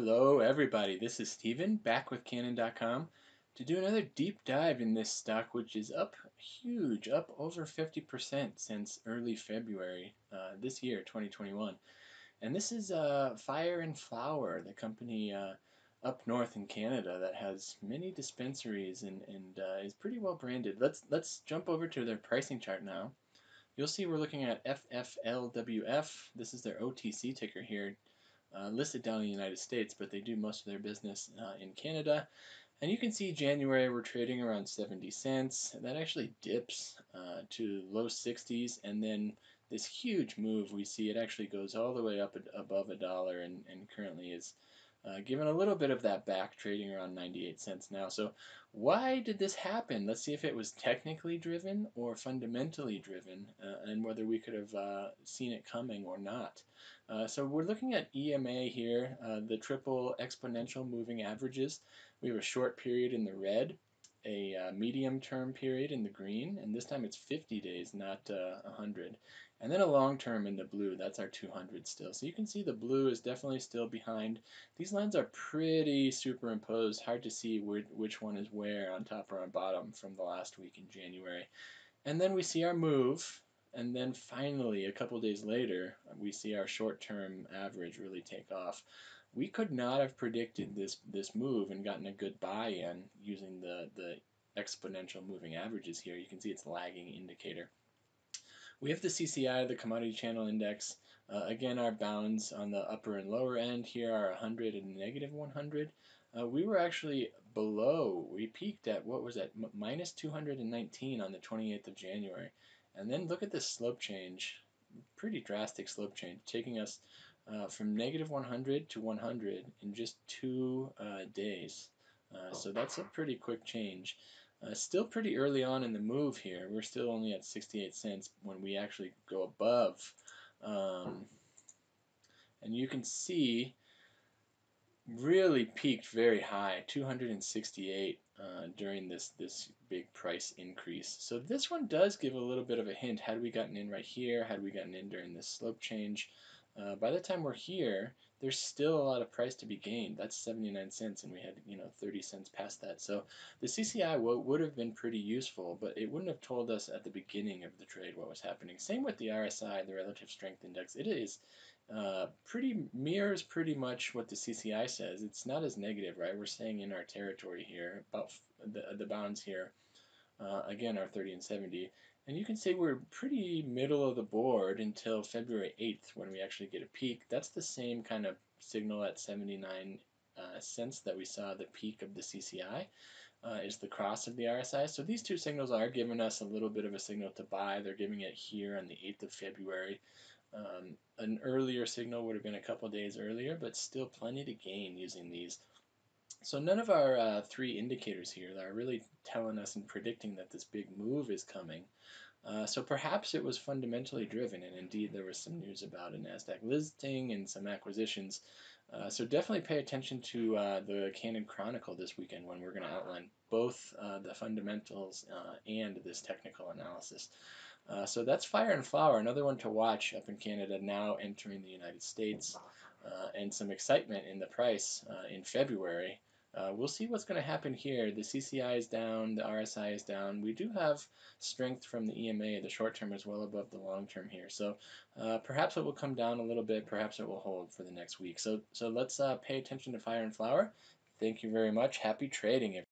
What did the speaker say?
Hello everybody, this is Steven back with Cannin.com to do another deep dive in this stock which is up huge, up over 50% since early February uh, this year, 2021. And this is uh, Fire and Flower, the company uh, up north in Canada that has many dispensaries and, and uh, is pretty well branded. Let's, let's jump over to their pricing chart now. You'll see we're looking at FFLWF. This is their OTC ticker here uh, listed down in the United States, but they do most of their business uh, in Canada. And you can see January we're trading around 70 cents. That actually dips uh, to low 60s, and then this huge move we see it actually goes all the way up above a dollar, and, and currently is uh, given a little bit of that back, trading around 98 cents now. So why did this happen? Let's see if it was technically driven or fundamentally driven, uh, and whether we could have uh, seen it coming or not. Uh, so we're looking at EMA here, uh, the triple exponential moving averages. We have a short period in the red, a uh, medium term period in the green, and this time it's 50 days, not 100. And then a long term in the blue, that's our 200 still. So you can see the blue is definitely still behind. These lines are pretty superimposed, hard to see which one is where on top or on bottom from the last week in January. And then we see our move, and then finally, a couple days later, we see our short-term average really take off. We could not have predicted this, this move and gotten a good buy-in using the, the exponential moving averages here. You can see it's lagging indicator. We have the CCI, the Commodity Channel Index. Uh, again, our bounds on the upper and lower end here are 100 and negative 100. Uh, we were actually below. We peaked at, what was that, minus 219 on the 28th of January. And then look at this slope change, pretty drastic slope change, taking us uh, from negative 100 to 100 in just two uh, days. Uh, so that's a pretty quick change. Uh, still pretty early on in the move here. We're still only at 68 cents when we actually go above. Um, and you can see really peaked very high, 268 uh, during this this big price increase. So this one does give a little bit of a hint. Had we gotten in right here, had we gotten in during this slope change, uh, by the time we're here, there's still a lot of price to be gained. That's 79 cents, and we had you know 30 cents past that. So the CCI would have been pretty useful, but it wouldn't have told us at the beginning of the trade what was happening. Same with the RSI, the Relative Strength Index. It is uh, pretty mirrors pretty much what the CCI says. It's not as negative, right? We're staying in our territory here. About the the bounds here, uh, again, are 30 and 70. And you can say we're pretty middle of the board until February 8th when we actually get a peak. That's the same kind of signal at 79 uh, cents that we saw the peak of the CCI. Uh, is the cross of the RSI. So these two signals are giving us a little bit of a signal to buy. They're giving it here on the 8th of February. Um, an earlier signal would have been a couple days earlier, but still plenty to gain using these. So none of our uh, three indicators here are really telling us and predicting that this big move is coming. Uh, so perhaps it was fundamentally driven, and indeed there was some news about a NASDAQ listing and some acquisitions. Uh, so definitely pay attention to uh, the Cannin Chronicle this weekend when we're going to outline both uh, the fundamentals uh, and this technical analysis. Uh, so that's Fire and Flower, another one to watch up in Canada now entering the United States, and some excitement in the price in February. Uh, we'll see what's going to happen here. The CCI is down, the RSI is down. We do have strength from the EMA. The short term is well above the long term here. So uh, perhaps it will come down a little bit. Perhaps it will hold for the next week. So, so let's uh, pay attention to fire and flower. Thank you very much. Happy trading.